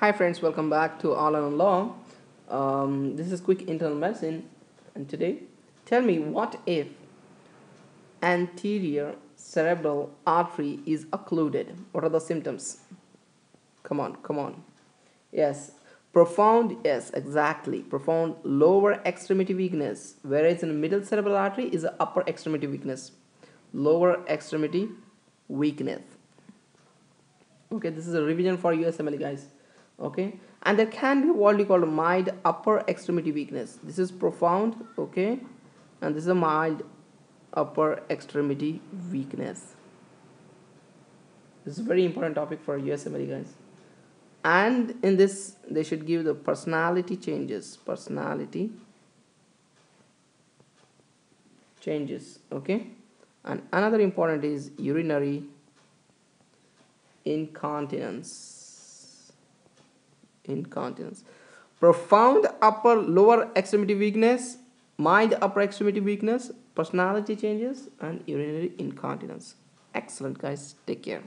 Hi friends, welcome back to All on Law. Um, this is quick internal medicine, and today, tell me what if anterior cerebral artery is occluded? What are the symptoms? Come on, come on. Yes, profound. Yes, exactly. Profound lower extremity weakness, whereas in middle cerebral artery is upper extremity weakness. Lower extremity weakness. Okay, this is a revision for USMLE guys okay? And there can be what we call mild upper extremity weakness. This is profound okay? And this is a mild upper extremity weakness. This is a very important topic for USMLE guys. And in this they should give the personality changes personality changes okay? And another important is urinary incontinence incontinence. Profound upper lower extremity weakness, mild upper extremity weakness, personality changes, and urinary incontinence. Excellent, guys. Take care.